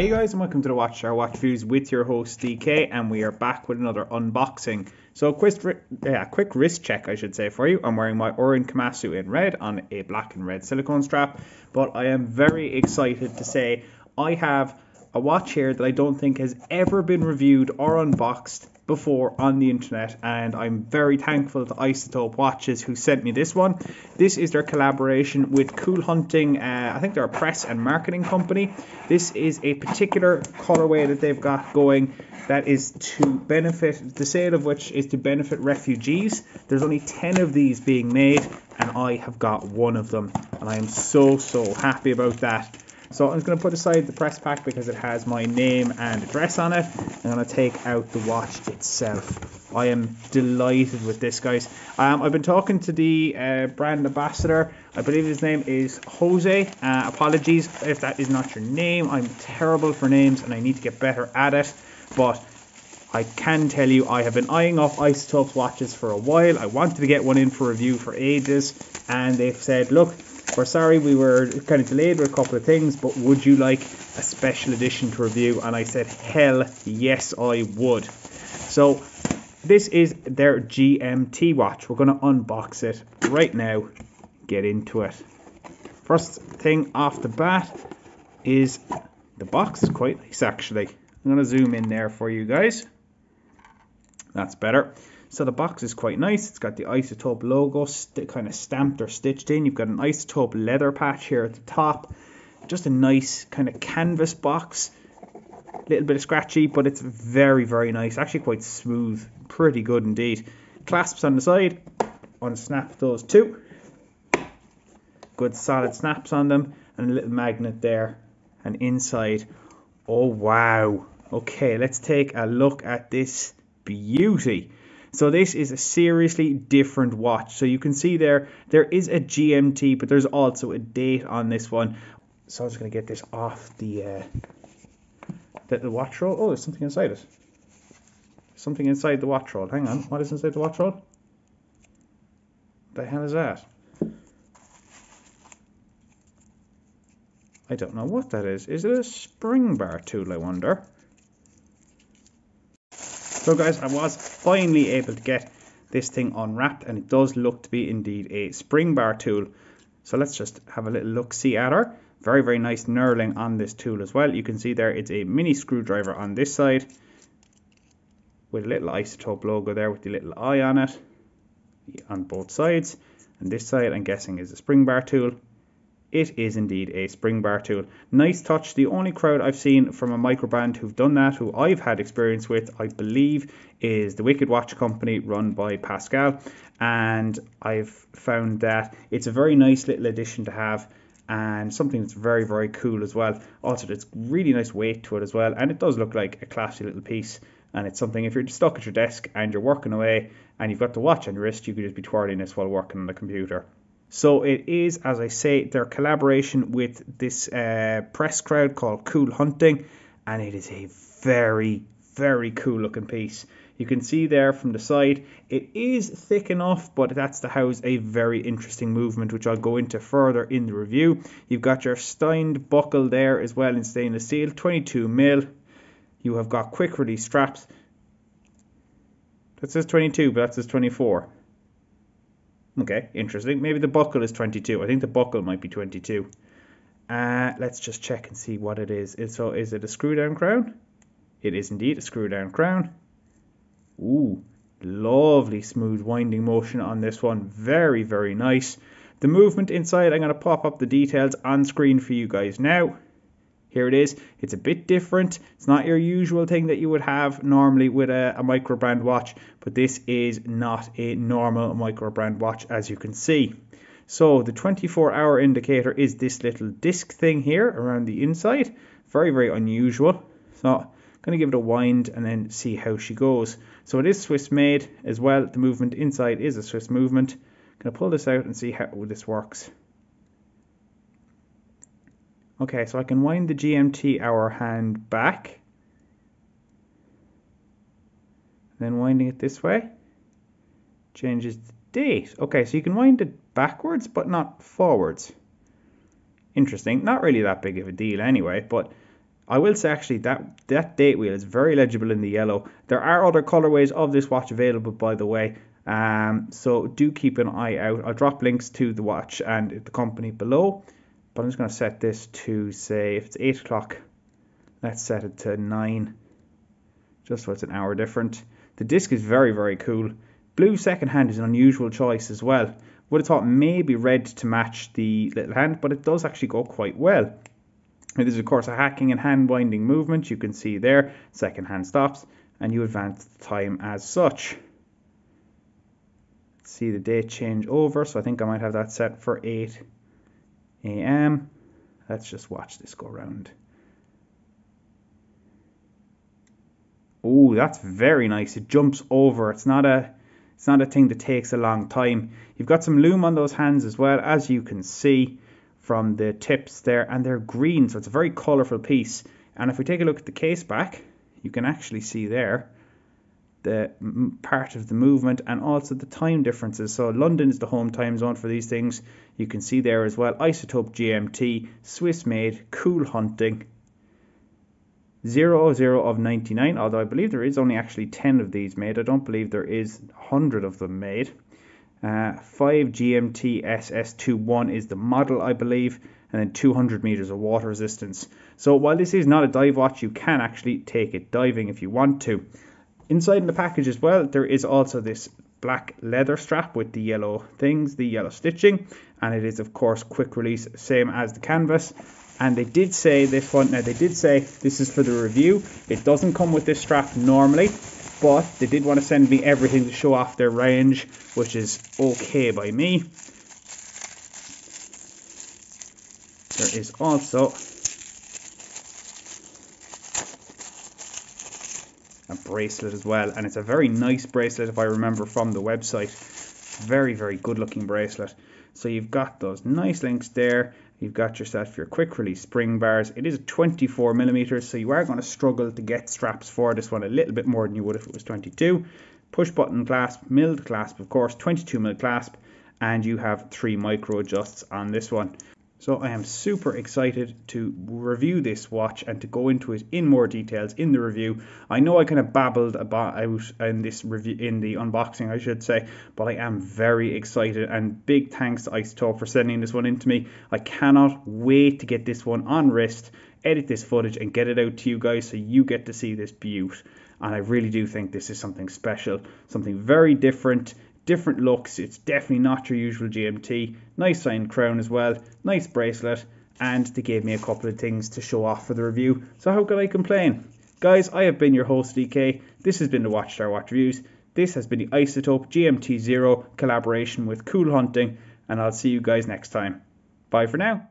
Hey guys, and welcome to the Watchtower Watch Reviews with your host DK, and we are back with another unboxing. So, quick, yeah, quick wrist check, I should say, for you. I'm wearing my Orient Kamasu in red on a black and red silicone strap, but I am very excited to say I have a watch here that I don't think has ever been reviewed or unboxed before on the internet, and I'm very thankful to Isotope Watches who sent me this one. This is their collaboration with Cool Hunting. Uh, I think they're a press and marketing company. This is a particular colorway that they've got going that is to benefit, the sale of which is to benefit refugees. There's only 10 of these being made, and I have got one of them, and I am so, so happy about that. So I'm going to put aside the press pack because it has my name and address on it. I'm going to take out the watch itself. I am delighted with this, guys. Um, I've been talking to the uh, brand ambassador. I believe his name is Jose. Uh, apologies if that is not your name. I'm terrible for names and I need to get better at it. But I can tell you I have been eyeing off Isotopes watches for a while. I wanted to get one in for review for ages, and they've said, look, we're sorry we were kind of delayed with a couple of things, but would you like a special edition to review? And I said, hell yes, I would. So this is their GMT watch. We're going to unbox it right now, get into it. First thing off the bat is the box is quite nice actually. I'm going to zoom in there for you guys. That's better. So the box is quite nice. It's got the Isotope logo kind of stamped or stitched in. You've got an Isotope leather patch here at the top. Just a nice kind of canvas box. A little bit of scratchy, but it's very, very nice. Actually quite smooth. Pretty good indeed. Clasps on the side. Unsnap those two. Good solid snaps on them. And a little magnet there. And inside. Oh, wow. Okay, let's take a look at this beauty. So this is a seriously different watch. So you can see there, there is a GMT, but there's also a date on this one. So I'm just going to get this off the, uh, the, the watch roll. Oh, there's something inside it. Something inside the watch roll. Hang on, what is inside the watch roll? The hell is that? I don't know what that is. Is it a spring bar tool, I wonder? So guys, I was finally able to get this thing unwrapped and it does look to be indeed a spring bar tool. So let's just have a little look see at her. Very, very nice knurling on this tool as well. You can see there it's a mini screwdriver on this side with a little isotope logo there with the little eye on it on both sides. And this side I'm guessing is a spring bar tool it is indeed a spring bar tool. Nice touch. The only crowd I've seen from a microbrand who've done that, who I've had experience with, I believe, is the Wicked Watch Company run by Pascal. And I've found that it's a very nice little addition to have and something that's very, very cool as well. Also, it's really nice weight to it as well. And it does look like a classy little piece. And it's something if you're stuck at your desk and you're working away and you've got the watch on your wrist, you could just be twirling this while working on the computer. So it is, as I say, their collaboration with this uh, press crowd called Cool Hunting, and it is a very, very cool looking piece. You can see there from the side, it is thick enough, but that's to house a very interesting movement, which I'll go into further in the review. You've got your signed buckle there as well in stainless steel, 22 mil. You have got quick release straps. That says 22, but that says 24. Okay, interesting. Maybe the buckle is 22. I think the buckle might be 22. Uh, let's just check and see what it is. So is it a screw down crown? It is indeed a screw down crown. Ooh, lovely smooth winding motion on this one. Very, very nice. The movement inside, I'm going to pop up the details on screen for you guys now. Here it is. It's a bit different. It's not your usual thing that you would have normally with a, a micro brand watch, but this is not a normal micro brand watch as you can see. So the 24 hour indicator is this little disc thing here around the inside. Very, very unusual. So I'm going to give it a wind and then see how she goes. So it is Swiss made as well. The movement inside is a Swiss movement. I'm going to pull this out and see how this works. Okay, so I can wind the GMT hour hand back. Then winding it this way changes the date. Okay, so you can wind it backwards but not forwards. Interesting. Not really that big of a deal anyway, but I will say actually that that date wheel is very legible in the yellow. There are other colorways of this watch available, by the way. Um, so do keep an eye out. I'll drop links to the watch and the company below. But I'm just going to set this to say if it's eight o'clock, let's set it to nine, just so it's an hour different. The disc is very very cool. Blue second hand is an unusual choice as well. Would have thought maybe red to match the little hand, but it does actually go quite well. It is of course a hacking and hand winding movement. You can see there, second hand stops, and you advance the time as such. See the date change over, so I think I might have that set for 8 a.m. Let's just watch this go around. Oh, that's very nice. It jumps over. It's not a it's not a thing that takes a long time. You've got some loom on those hands as well, as you can see from the tips there, and they're green, so it's a very colourful piece. And if we take a look at the case back, you can actually see there the part of the movement and also the time differences. So London is the home time zone for these things. You can see there as well, Isotope GMT, Swiss made, cool hunting, 0, 0 of 99, although I believe there is only actually 10 of these made. I don't believe there is 100 of them made. Uh, 5 GMT SS21 is the model, I believe, and then 200 meters of water resistance. So while this is not a dive watch, you can actually take it diving if you want to. Inside in the package as well, there is also this black leather strap with the yellow things, the yellow stitching, and it is of course quick release, same as the canvas. And they did say this one now they did say this is for the review. It doesn't come with this strap normally but they did want to send me everything to show off their range which is okay by me. There is also a bracelet as well and it's a very nice bracelet if I remember from the website very very good looking bracelet so you've got those nice links there You've got yourself your quick release spring bars. It is 24 millimeters, so you are going to struggle to get straps for this one a little bit more than you would if it was 22. Push button clasp, milled clasp, of course, 22 mil clasp, and you have three micro adjusts on this one. So I am super excited to review this watch and to go into it in more details in the review. I know I kind of babbled about out in this review in the unboxing, I should say, but I am very excited and big thanks to Isotope for sending this one in to me. I cannot wait to get this one on wrist, edit this footage and get it out to you guys so you get to see this beaut. And I really do think this is something special, something very different different looks. It's definitely not your usual GMT. Nice signed crown as well, nice bracelet, and they gave me a couple of things to show off for the review. So how could I complain? Guys, I have been your host DK. This has been the Watchtower Watch Reviews. This has been the Isotope GMT Zero collaboration with Cool Hunting, and I'll see you guys next time. Bye for now.